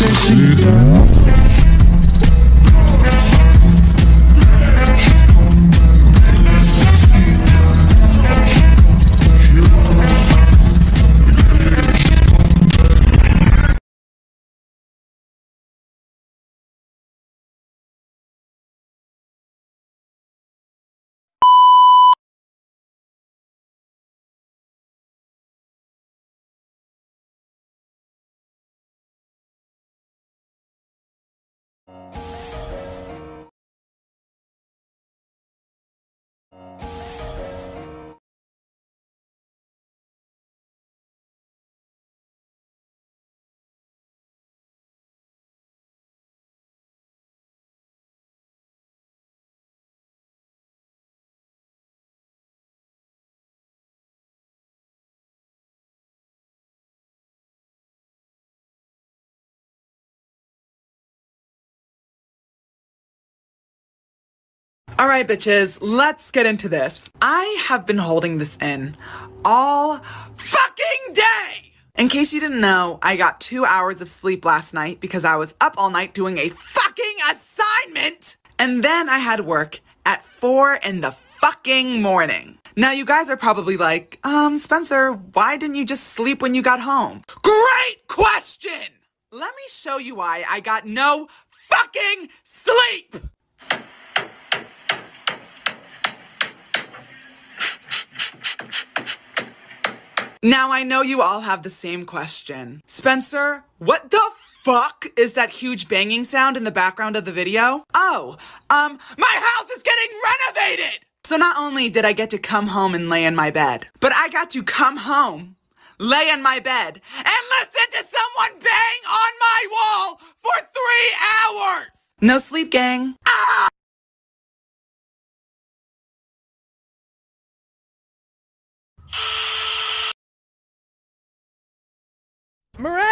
现实的。All right, bitches, let's get into this. I have been holding this in all fucking day. In case you didn't know, I got two hours of sleep last night because I was up all night doing a fucking assignment. And then I had work at four in the fucking morning. Now, you guys are probably like, um, Spencer, why didn't you just sleep when you got home? Great question! Let me show you why I got no fucking sleep! Now I know you all have the same question. Spencer, what the fuck is that huge banging sound in the background of the video? Oh, um, my house is getting renovated! So not only did I get to come home and lay in my bed, but I got to come home, lay in my bed, and listen to someone bang on my wall for three hours! No sleep, gang.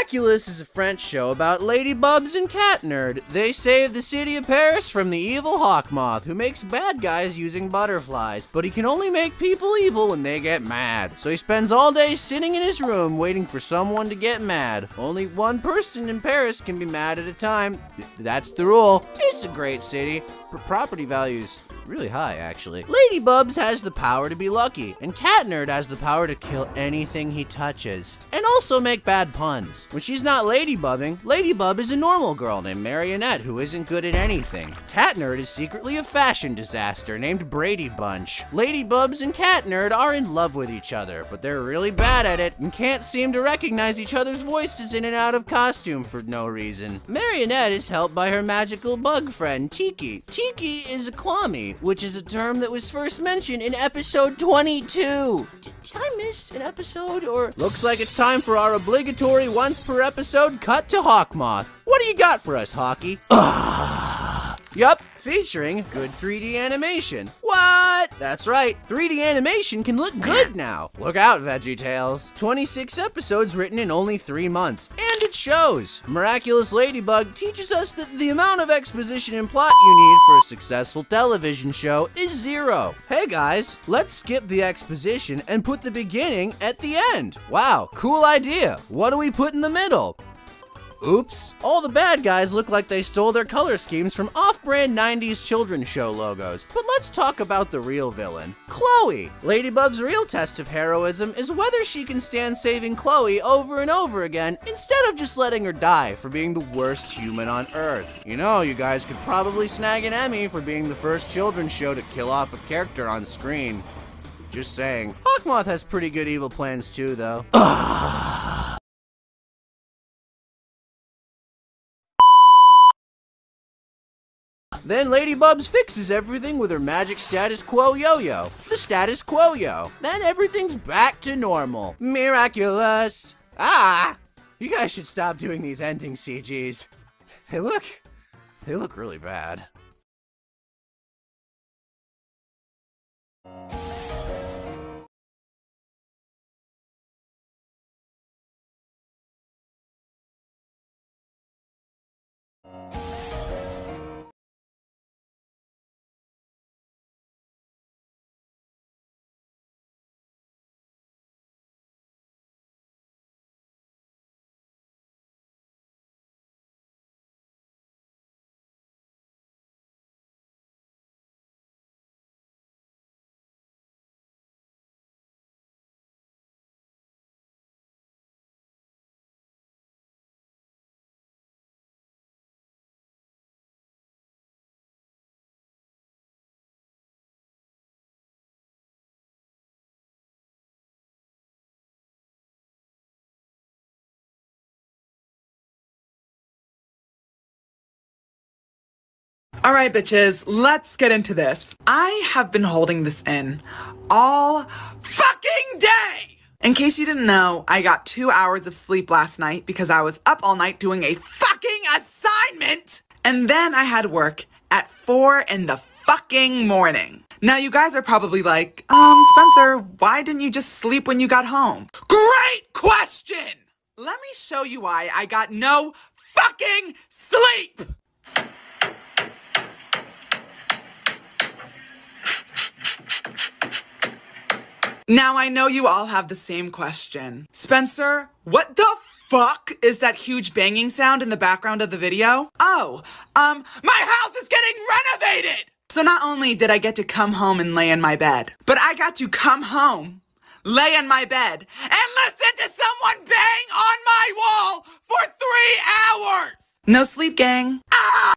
Miraculous is a French show about ladybubs and cat nerd. They save the city of Paris from the evil hawk moth who makes bad guys using butterflies, but he can only make people evil when they get mad. So he spends all day sitting in his room waiting for someone to get mad. Only one person in Paris can be mad at a time. That's the rule. It's a great city. For property values really high, actually. Ladybubs has the power to be lucky, and Cat Nerd has the power to kill anything he touches, and also make bad puns. When she's not ladybubbing, Ladybub is a normal girl named Marinette who isn't good at anything. Cat Nerd is secretly a fashion disaster named Brady Bunch. Ladybubs and Cat Nerd are in love with each other, but they're really bad at it and can't seem to recognize each other's voices in and out of costume for no reason. Marinette is helped by her magical bug friend, Tikki. Tikki is a Kwami, which is a term that was first mentioned in episode 22. Did, did I miss an episode or? Looks like it's time for our obligatory once per episode cut to Hawkmoth. What do you got for us, Hawky? Yup, featuring good 3D animation. What? That's right, 3D animation can look good now. Look out, VeggieTales. 26 episodes written in only three months, and shows. Miraculous Ladybug teaches us that the amount of exposition and plot you need for a successful television show is zero. Hey guys, let's skip the exposition and put the beginning at the end. Wow, cool idea. What do we put in the middle? Oops. All the bad guys look like they stole their color schemes from off-brand 90s children's show logos. But let's talk about the real villain, Chloe. Ladybug's real test of heroism is whether she can stand saving Chloe over and over again instead of just letting her die for being the worst human on Earth. You know, you guys could probably snag an Emmy for being the first children's show to kill off a character on screen. Just saying. Hawkmoth has pretty good evil plans too, though. Then Ladybubs fixes everything with her magic status quo yo-yo. The status quo yo. Then everything's back to normal. Miraculous. Ah! You guys should stop doing these ending CGs. They look... They look really bad. All right, bitches, let's get into this. I have been holding this in all fucking day. In case you didn't know, I got two hours of sleep last night because I was up all night doing a fucking assignment. And then I had work at four in the fucking morning. Now, you guys are probably like, um, Spencer, why didn't you just sleep when you got home? Great question! Let me show you why I got no fucking sleep! Now I know you all have the same question. Spencer, what the fuck is that huge banging sound in the background of the video? Oh, um, my house is getting renovated! So not only did I get to come home and lay in my bed, but I got to come home, lay in my bed, and listen to someone bang on my wall for three hours! No sleep, gang. Ah!